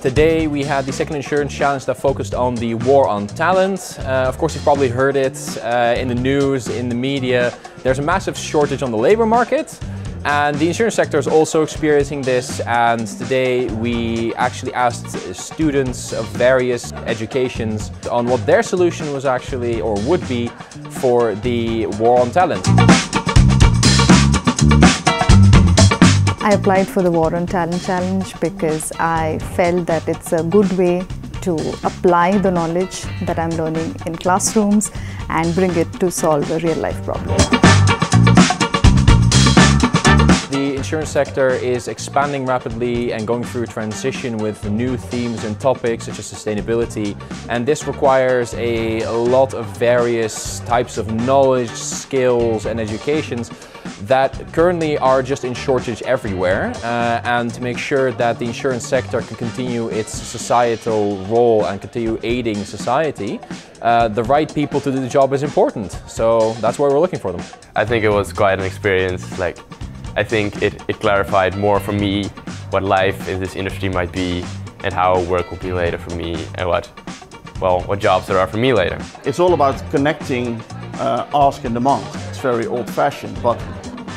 Today we had the second insurance challenge that focused on the war on talent. Uh, of course you've probably heard it uh, in the news, in the media. There's a massive shortage on the labor market and the insurance sector is also experiencing this and today we actually asked students of various educations on what their solution was actually or would be for the war on talent. I applied for the War on Talent Challenge because I felt that it's a good way to apply the knowledge that I'm learning in classrooms and bring it to solve a real life problem. The insurance sector is expanding rapidly and going through a transition with new themes and topics such as sustainability and this requires a lot of various types of knowledge, skills and educations that currently are just in shortage everywhere uh, and to make sure that the insurance sector can continue its societal role and continue aiding society, uh, the right people to do the job is important. So that's why we're looking for them. I think it was quite an experience. Like, I think it, it clarified more for me what life in this industry might be and how work will be later for me and what, well, what jobs there are for me later. It's all about connecting uh, ask and demand. It's very old-fashioned, but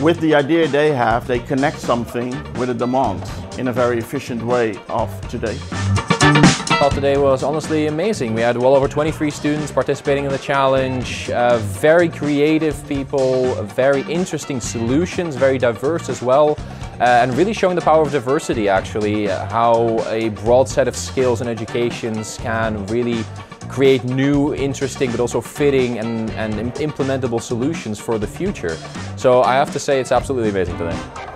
with the idea they have, they connect something with a demand in a very efficient way of today. Today was honestly amazing. We had well over 23 students participating in the challenge, uh, very creative people, very interesting solutions, very diverse as well, uh, and really showing the power of diversity actually, uh, how a broad set of skills and educations can really create new, interesting, but also fitting and, and implementable solutions for the future. So I have to say it's absolutely amazing today.